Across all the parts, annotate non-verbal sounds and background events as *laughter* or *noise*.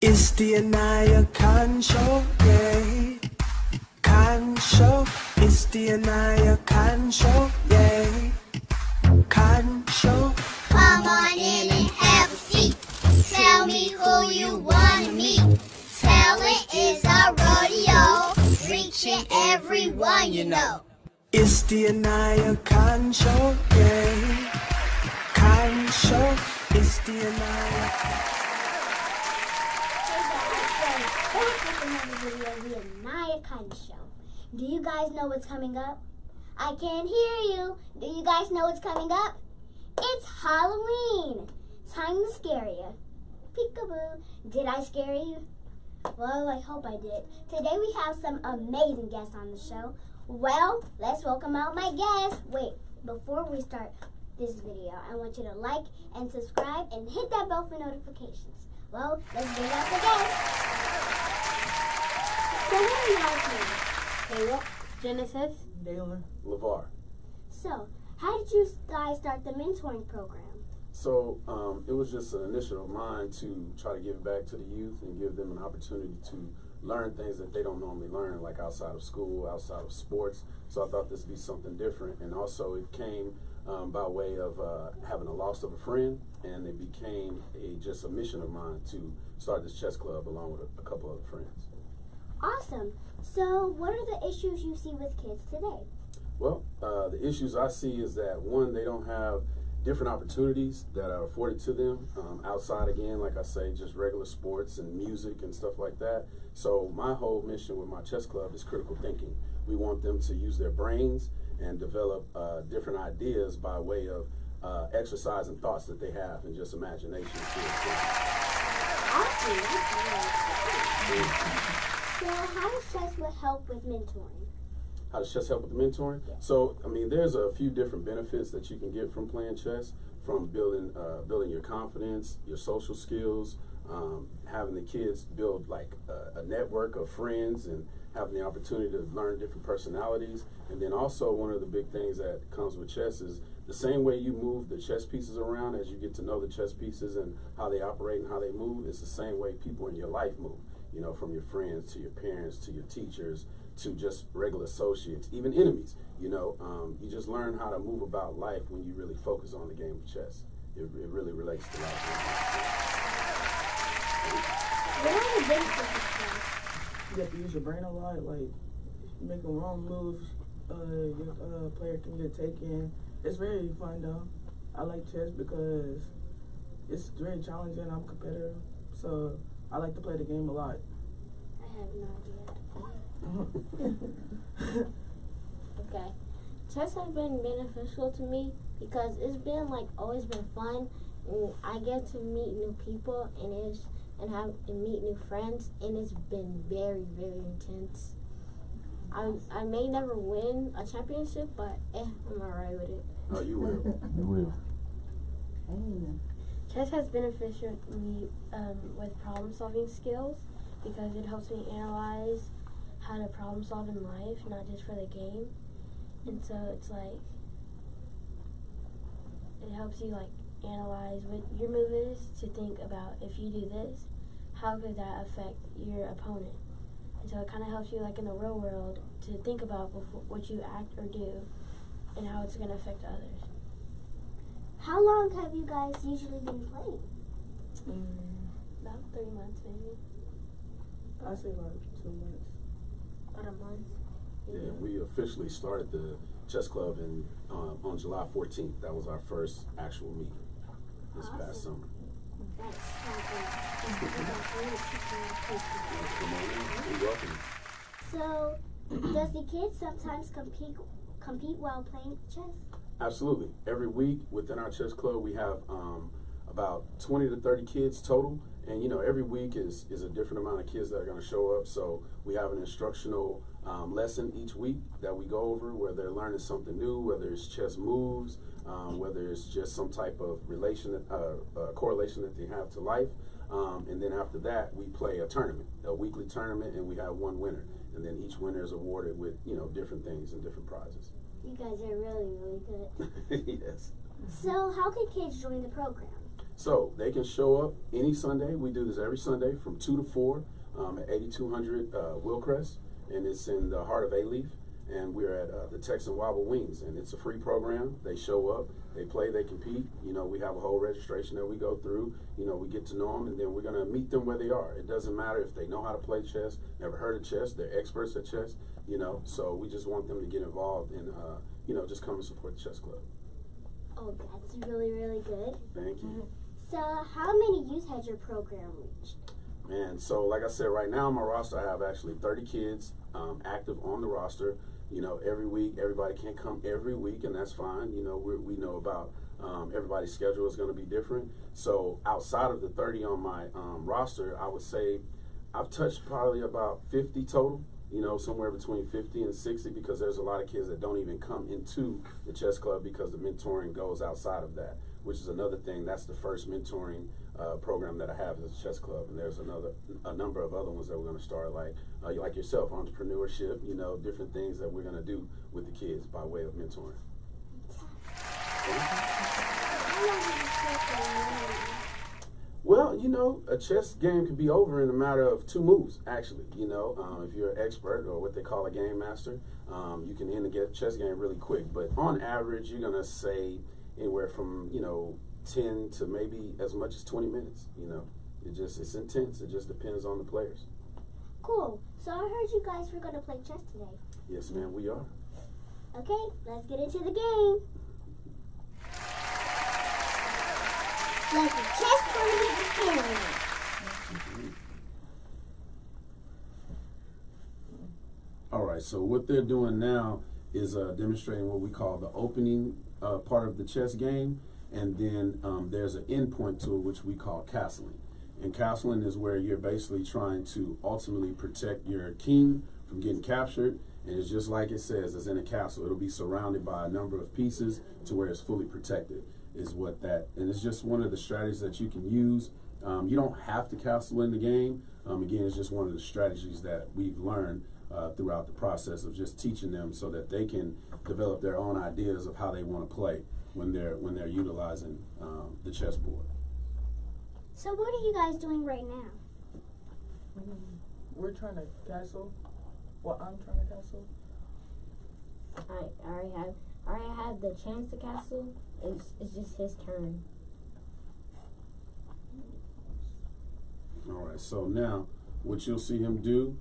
It's the Aniyah Cotton Show, yeah. Cotton Show. It's the Aniyah Cotton Show, yeah. Show. Come on in and have a seat. Tell me who you wanna meet. Talent is our rodeo, reaching everyone you know. It's the Aniyah Cotton Show, yeah. Aniyah Cotton Show. Do you guys know what's coming up? I can't hear you. Do you guys know what's coming up? It's Halloween. Time to scare you. Peekaboo. Did I scare you? Well, I hope I did. Today we have some amazing guests on the show. Well, let's welcome out my guests. Wait, before we start this video, I want you to like and subscribe and hit that bell for notifications. Well, let's bring out the guests. So what are y'all's names? Caleb, Genesis. Dalen. LeVar. So, how did you guys start the mentoring program? So um, it was just an initiative of mine to try to give back to the youth and give them an opportunity to learn things that they don't normally learn, like outside of school, outside of sports. So I thought this would be something different. And also, it came um, by way of uh, having a loss of a friend, and it became a just a mission of mine to start this chess club along with a, a couple other friends. Awesome. So, what are the issues you see with kids today? Well, uh, the issues I see is that one, they don't have different opportunities that are afforded to them um, outside again, like I say, just regular sports and music and stuff like that. So my whole mission with my chess club is critical thinking. We want them to use their brains and develop uh, different ideas by way of uh, exercise and thoughts that they have and just imagination. Awesome. That's really cool. So, how does chess help with mentoring? How does chess help with mentoring? So, I mean, there's a few different benefits that you can get from playing chess, from building uh, building your confidence, your social skills, um, having the kids build like a, a network of friends, and having the opportunity to learn different personalities. And then also one of the big things that comes with chess is the same way you move the chess pieces around as you get to know the chess pieces and how they operate and how they move. It's the same way people in your life move. You know, from your friends to your parents to your teachers to just regular associates, even enemies. You know, um, you just learn how to move about life when you really focus on the game of chess. It, it really relates to life. What are the benefits of chess? You have to use your brain a lot. Like making wrong moves, uh, your uh, player can get taken. It's very fun though. I like chess because it's very challenging. I'm competitive, so I like to play the game a lot. I have no idea. *laughs* Okay. Chess has been beneficial to me because it's been like always been fun and I get to meet new people and it's and have and meet new friends and it's been very, very intense. I I may never win a championship but eh, I'm alright with it. Oh, you will. You will. Chess has beneficial me um, with problem solving skills because it helps me analyze how to problem solve in life, not just for the game. And so it's like it helps you like analyze what your move is to think about if you do this, how could that affect your opponent? And so it kind of helps you like in the real world to think about what you act or do and how it's going to affect others. How long have you guys usually been playing? Mm, About three months maybe, I say like two months. about a month. Yeah, we officially started the chess club in um, on July 14th. That was our first actual meeting this past summer. That's so great. You guys *laughs* really teach me how to play Come on in. You're welcome. So, does the kids sometimes compete compete while playing chess? Absolutely. Every week within our chess club, we have um, about 20 to 30 kids total. And, you know, every week is, is a different amount of kids that are going to show up. So we have an instructional um, lesson each week that we go over where they're learning something new, whether it's chess moves, um, whether it's just some type of relation, uh, uh, correlation that they have to life. Um, and then after that, we play a tournament, a weekly tournament, and we have one winner. And then each winner is awarded with, you know, different things and different prizes. You guys are really, really good. *laughs* yes. So, how can kids join the program? So they can show up any Sunday. We do this every Sunday from two to four um, at 8200 uh, Willcrest, and it's in the heart of Alief. And we're at uh, the Texan Wobble Wings, and it's a free program. They show up, they play, they compete. You know, we have a whole registration that we go through. You know, we get to know them, and then we're gonna meet them where they are. It doesn't matter if they know how to play chess, never heard of chess, they're experts at chess. You know, so we just want them to get involved and uh, you know just come and support the chess club. Oh, that's really, really good. Thank you. So, how many youth has your program reached? Man, so like I said, right now on my roster, I have actually 30 kids um, active on the roster. You know, every week, everybody can't come every week, and that's fine. You know, we we know about um, everybody's schedule is going to be different. So outside of the 30 on my um, roster, I would say I've touched probably about 50 total. You know, somewhere between 50 and 60 because there's a lot of kids that don't even come into the chess club because the mentoring goes outside of that, which is another thing. That's the first mentoring uh, program that I have is the chess club, and there's another a number of other ones that we're going to start, like uh, like yourself, entrepreneurship. You know, different things that we're going to do with the kids by way of mentoring. Know, a chess game can be over in a matter of two moves, actually. You know, um, if you're an expert or what they call a game master, um, you can end a get chess game really quick. But on average, you're going to say anywhere from, you know, 10 to maybe as much as 20 minutes. You know, it just, it's intense. It just depends on the players. Cool. So, I heard you guys were going to play chess today. Yes, ma'am, we are. Okay, let's get into the game. Let the chess tournament. All right, so what they're doing now is uh, demonstrating what we call the opening uh, part of the chess game, and then um, there's an endpoint to it which we call castling. And castling is where you're basically trying to ultimately protect your king from getting captured. And it's just like it says, it's in a castle. It'll be surrounded by a number of pieces to where it's fully protected. Is what that, and it's just one of the strategies that you can use. Um, you don't have to castle in the game. Um, again, it's just one of the strategies that we've learned uh, throughout the process of just teaching them so that they can develop their own ideas of how they want to play when they're when they're utilizing um, the chessboard. So, what are you guys doing right now? We're trying to castle. Well, I'm trying to castle. I already have I already had the chance to castle. It's it's just his turn. All right, so now what you'll see him do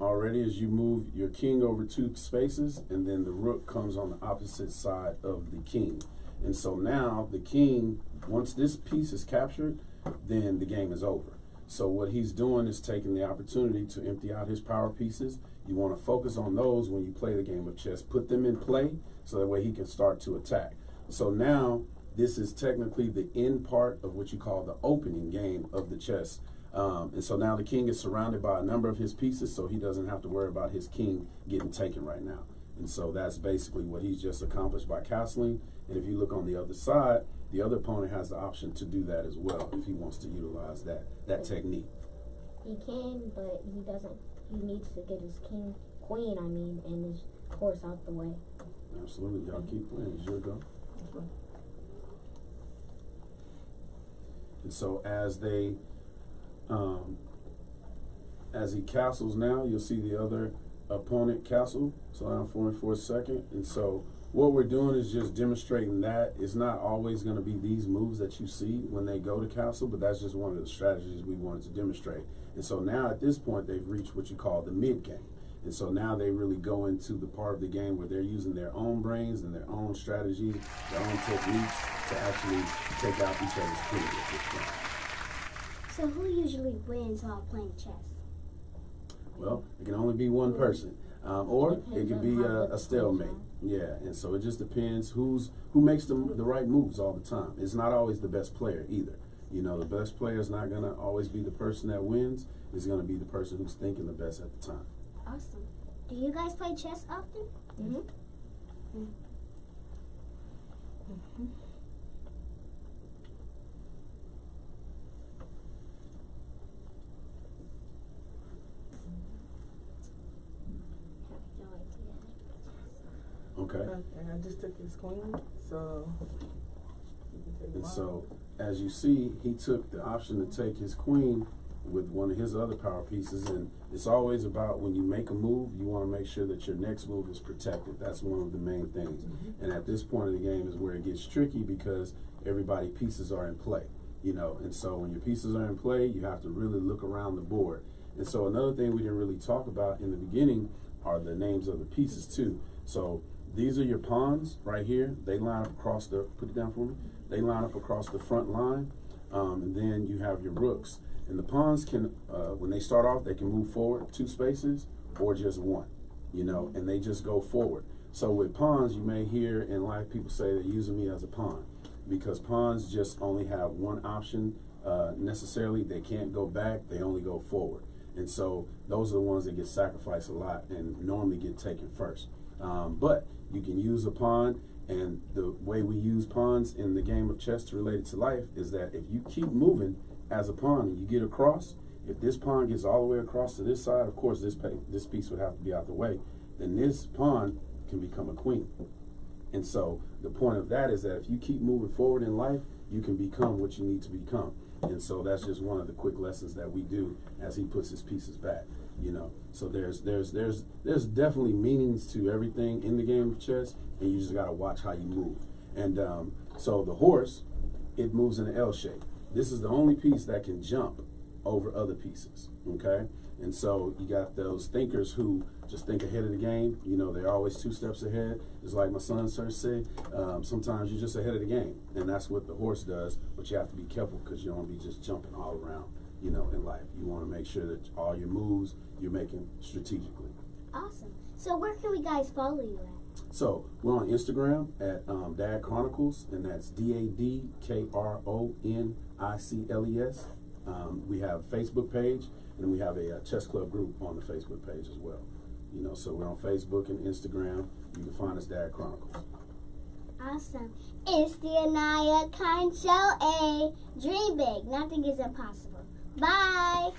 already is you move your king over two spaces, and then the rook comes on the opposite side of the king. And so now the king, once this piece is captured, then the game is over. So what he's doing is taking the opportunity to empty out his power pieces. You want to focus on those when you play the game of chess. Put them in play so that way he can start to attack. So now this is technically the end part of what you call the opening game of the chess. Um, and so now the king is surrounded by a number of his pieces, so he doesn't have to worry about his king getting taken right now. And so that's basically what he's just accomplished by castling. And if you look on the other side, the other opponent has the option to do that as well if he wants to utilize that that technique. He can, but he doesn't. He needs to get his king, queen, I mean, and his horse out the way. Absolutely, y'all keep playing. It's your go. And so as they, um, as he castles now, you'll see the other opponent castle. So I'm for it for a second. And so what we're doing is just demonstrating that it's not always going to be these moves that you see when they go to castle, but that's just one of the strategies we wanted to demonstrate. And so now at this point, they've reached what you call the mid game. And so now they really go into the part of the game where they're using their own brains and their own strategies, their own techniques to actually take out each other's king at this point. So, who usually wins while playing chess? Well, it can only be one person, um, or it could be a, a stalemate. Yeah, and so it just depends who's who makes the the right moves all the time. It's not always the best player either. You know, the best player is not gonna always be the person that wins. It's gonna be the person who's thinking the best at the time. Awesome. Do you guys play chess often? Mm-hmm. No idea. Okay. And I just took his queen, so you can take him And so as you see, he took the option to take his queen with one of his other power pieces, and it's always about when you make a move, you want to make sure that your next move is protected. That's one of the main things. And at this point of the game is where it gets tricky because everybody pieces are in play, you know. And so when your pieces are in play, you have to really look around the board. And so another thing we didn't really talk about in the beginning are the names of the pieces too. So these are your pawns right here. They line up across the put it down for me. They line up across the front line, um, and then you have your rooks. And the pawns can, uh, when they start off, they can move forward two spaces or just one, you know, and they just go forward. So with pawns, you may hear in life people say they're using me as a pawn because pawns just only have one option uh, necessarily. They can't go back, they only go forward. And so those are the ones that get sacrificed a lot and normally get taken first. Um, but you can use a pawn, and the way we use pawns in the game of chess related to life is that if you keep moving as a pawn and you get across, if this pawn gets all the way across to this side, of course this this piece would have to be out the way. Then this pawn can become a queen. And so the point of that is that if you keep moving forward in life, you can become what you need to become. And so that's just one of the quick lessons that we do as he puts his pieces back. You know, so there's there's there's there's definitely meanings to everything in the game of chess, and you just gotta watch how you move. And um, so the horse, it moves in an L shape. This is the only piece that can jump over other pieces. Okay, and so you got those thinkers who just think ahead of the game. You know, they're always two steps ahead. It's like my son sir say, um, sometimes you're just ahead of the game, and that's what the horse does. But you have to be careful because you don't be just jumping all around. You know, in life, you want to make sure that all your moves you're making strategically. Awesome. So where can we guys follow you at? So we're on Instagram at um, Dad Kronicles, and that's D A D K R O N I C L E S. Um, we have a Facebook page, and we have a, uh chess club group on the Facebook page as well. You know, so we're on Facebook and Instagram. You can find us Dad Kronicles. Awesome. It's the Aniyah Kind Show. A dream big. Nothing is impossible. Bye.